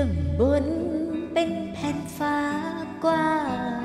đường bên hẹn phá qua